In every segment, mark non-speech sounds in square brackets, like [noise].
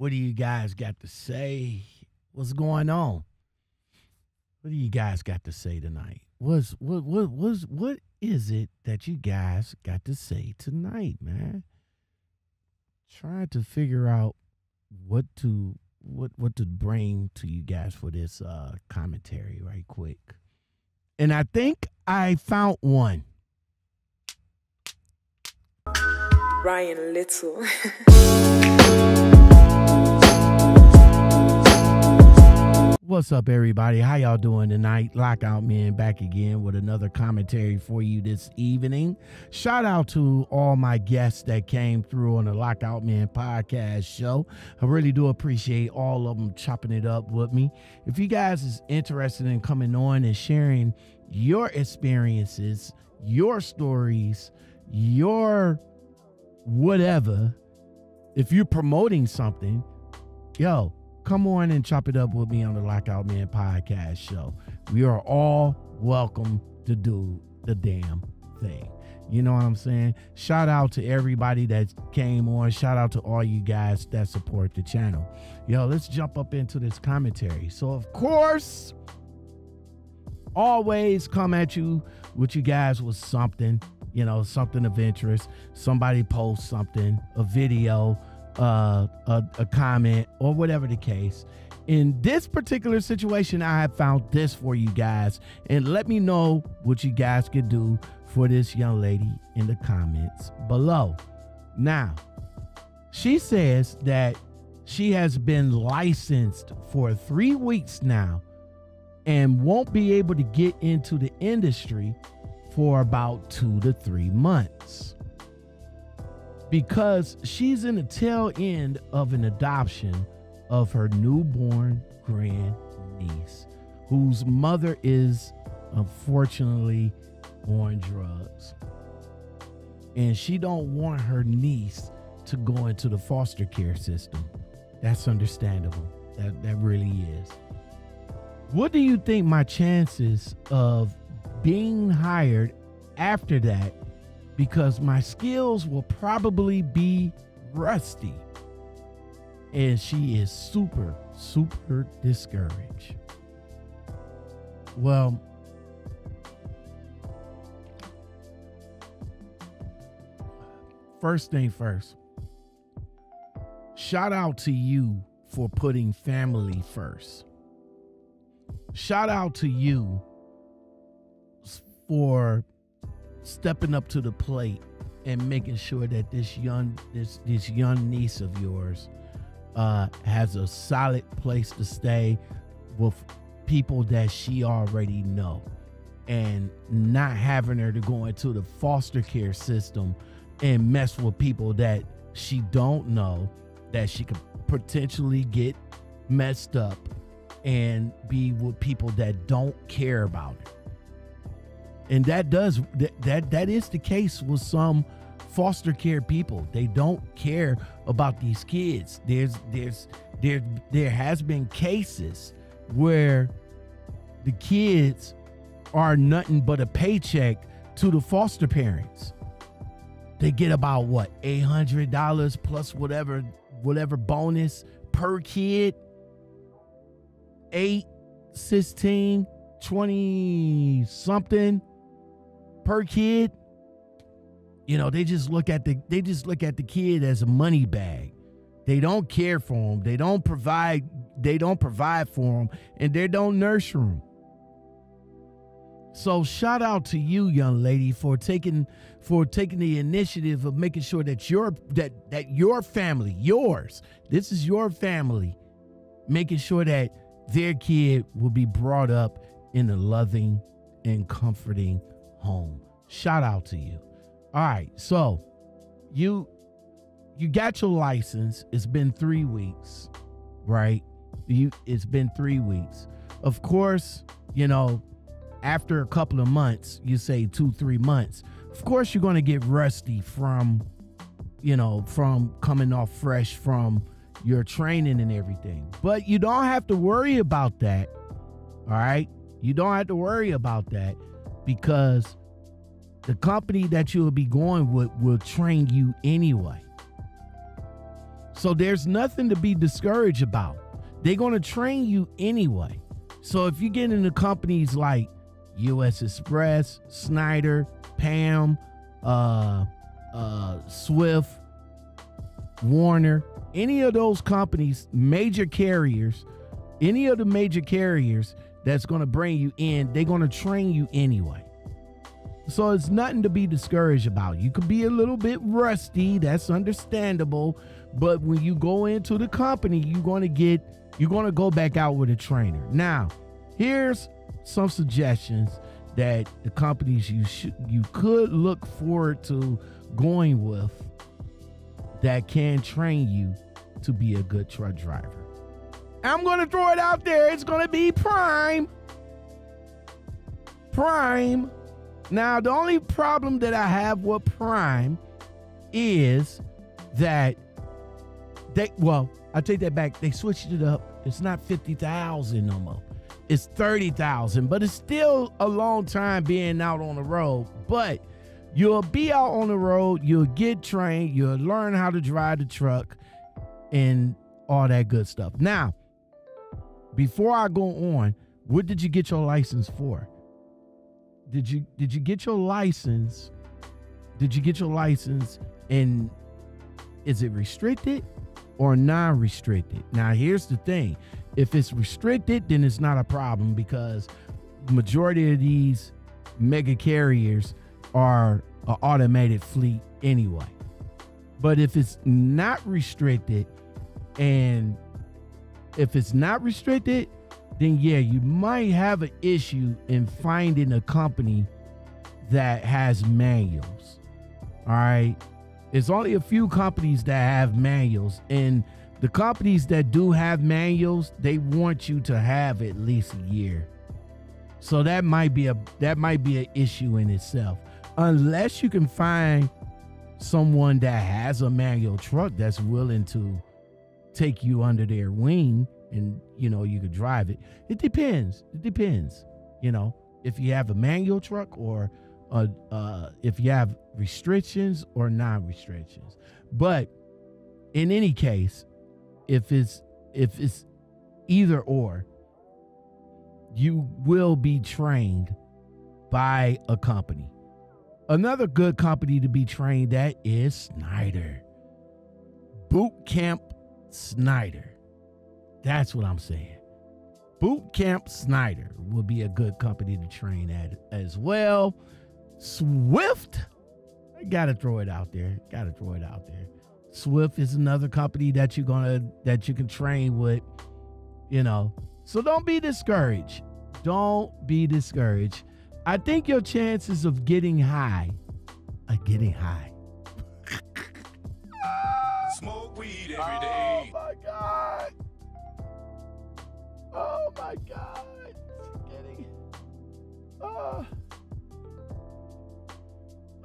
What do you guys got to say? What's going on? What do you guys got to say tonight? What's what what was what is it that you guys got to say tonight, man? Trying to figure out what to what what to bring to you guys for this uh commentary right quick. And I think I found one. Ryan Little. [laughs] What's up, everybody? How y'all doing tonight? Lockoutmen back again with another commentary for you this evening. Shout out to all my guests that came through on the Lockoutmen podcast show. I really do appreciate all of them chopping it up with me. If you guys is interested in coming on and sharing your experiences, your stories, your whatever, if you're promoting something, yo, come on and chop it up with me on the Lockoutmen podcast show. We are all welcome to do the damn thing. You know what I'm saying? Shout out to everybody that came on. Shout out to all you guys that support the channel. Yo, let's jump up into this commentary. So, of course, always come at you with you guys with something, you know, something of interest. Somebody posts something, a video, uh, a, a comment or whatever the case. In this particular situation, I have found this for you guys, and let me know what you guys could do for this young lady in the comments below. Now, she says that she has been licensed for three weeks now and won't be able to get into the industry for about two to three months because she's in the tail end of an adoption of her newborn grand niece, whose mother is unfortunately on drugs. And she don't want her niece to go into the foster care system. That's understandable. That that really is. What do you think my chances of being hired after that because my skills will probably be rusty. And she is super, super discouraged. Well, first thing first, shout out to you for putting family first. Shout out to you for stepping up to the plate and making sure that this young this this young niece of yours uh, has a solid place to stay with people that she already know. And not having her to go into the foster care system and mess with people that she don't know that she could potentially get messed up and be with people that don't care about her and that does that, that that is the case with some foster care people. They don't care about these kids. There's there's there there has been cases where the kids are nothing but a paycheck to the foster parents. They get about what $800 plus whatever whatever bonus per kid? 8 16 20 something per kid you know they just look at the they just look at the kid as a money bag. They don't care for them they don't provide they don't provide for them and they don't nurture them so shout out to you young lady for taking for taking the initiative of making sure that your that that your family yours this is your family making sure that their kid will be brought up in a loving and comforting home. Shout out to you. All right, so you you got your license. It's been three weeks, right? You it's been three weeks. Of course, you know, after a couple of months, you say two, three months. Of course, you're gonna get rusty from, you know, from coming off fresh from your training and everything. But you don't have to worry about that. All right. You don't have to worry about that because the company that you'll be going with will train you anyway. So there's nothing to be discouraged about. They're going to train you anyway. So if you get into companies like US Xpress, Schneider, PAM, uh, uh, Swift, Warner, any of those companies, major carriers, any of the major carriers that's going to bring you in, they're going to train you anyway. So it's nothing to be discouraged about. You could be a little bit rusty, that's understandable, but when you go into the company, you're going to get you're going to go back out with a trainer. Now, here's some suggestions that the companies you should you could look forward to going with that can train you to be a good truck driver. I'm going to throw it out there. It's going to be Prime. Prime. Now, the only problem that I have with Prime is that they, well, I take that back. They switched it up. It's not 50,000 no more. It's 30,000, but it's still a long time being out on the road. But you'll be out on the road, you'll get trained, you'll learn how to drive the truck and all that good stuff. Now, before I go on, what did you get your license for? Did you did you get your license? Did you get your license and is it restricted or non-restricted? Now here's the thing. If it's restricted, then it's not a problem because majority of these mega carriers are an automated fleet anyway. But if it's not restricted and if it's not restricted, then yeah, you might have an issue in finding a company that has manuals. All right. It's only a few companies that have manuals, and the companies that do have manuals, they want you to have at least a year. So that might be a that might be an issue in itself. Unless you can find someone that has a manual truck that's willing to take you under their wing and you know you could drive it. It depends. It depends. You know, if you have a manual truck or uh, uh, if you have restrictions or non-restrictions. But in any case, if it's if it's either or, you will be trained by a company. Another good company to be trained at is Schneider. Boot Camp Schneider. That's what I'm saying. Boot Camp Schneider will be a good company to train at as well. Swift, I gotta throw it out there. Gotta throw it out there. Swift is another company that you're gonna that you can train with, you know. So don't be discouraged. Don't be discouraged. I think your chances of getting high are getting high.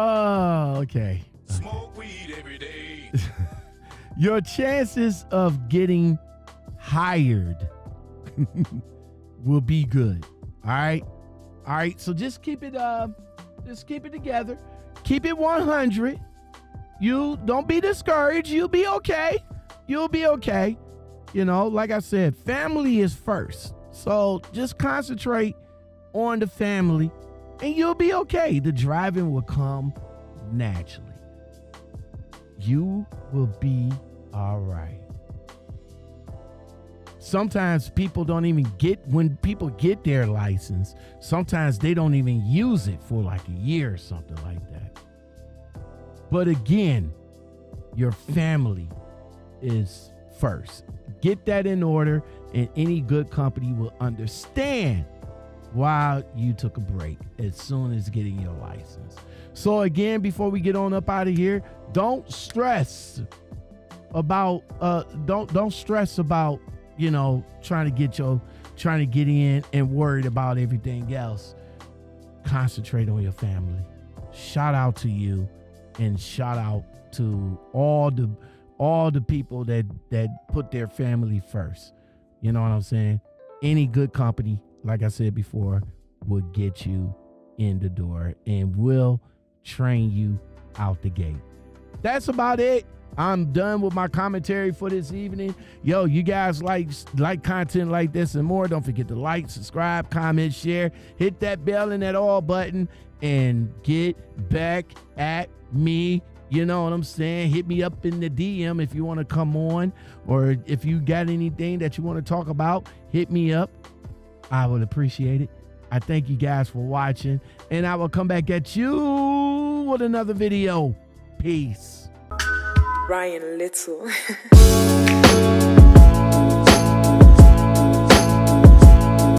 Oh, okay. Smoke weed every day. [laughs] Your chances of getting hired [laughs] will be good. All right. All right. So just keep it uh just keep it together. Keep it 100. You don't be discouraged. You'll be okay. You'll be okay. You know, like I said, family is first. So just concentrate on the family and you'll be okay. The driving will come naturally. You will be all right. Sometimes people don't even get, when people get their license, sometimes they don't even use it for like a year or something like that. But again, your family is first. Get that in order, and any good company will understand why you took a break as soon as getting your license. So again, before we get on up out of here, don't stress about uh don't don't stress about, you know, trying to get your trying to get in and worried about everything else. Concentrate on your family. Shout out to you and shout out to all the all the people that that put their family first. You know what I'm saying? Any good company, like I said before, will get you in the door and will train you out the gate. That's about it. I'm done with my commentary for this evening. Yo, you guys like like content like this and more. Don't forget to like, subscribe, comment, share, hit that bell and that all button, and get back at me. You know what I'm saying? Hit me up in the DM if you want to come on, or if you got anything that you want to talk about, hit me up. I would appreciate it. I thank you guys for watching, and I will come back at you with another video. Peace. Ryan Little. [laughs]